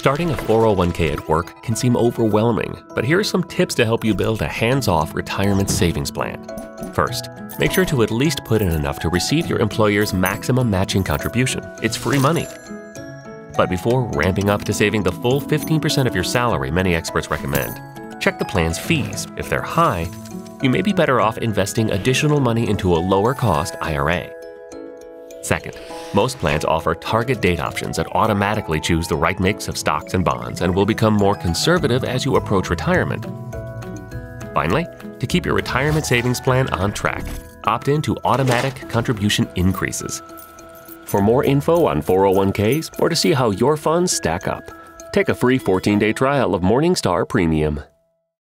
Starting a 401k at work can seem overwhelming, but here are some tips to help you build a hands off retirement savings plan. First, make sure to at least put in enough to receive your employer's maximum matching contribution. It's free money. But before ramping up to saving the full 15% of your salary many experts recommend, check the plan's fees. If they're high, you may be better off investing additional money into a lower cost IRA. Second, most plans offer target date options that automatically choose the right mix of stocks and bonds and will become more conservative as you approach retirement. Finally, to keep your retirement savings plan on track, opt in to automatic contribution increases. For more info on 401ks or to see how your funds stack up, take a free 14 day trial of Morningstar Premium.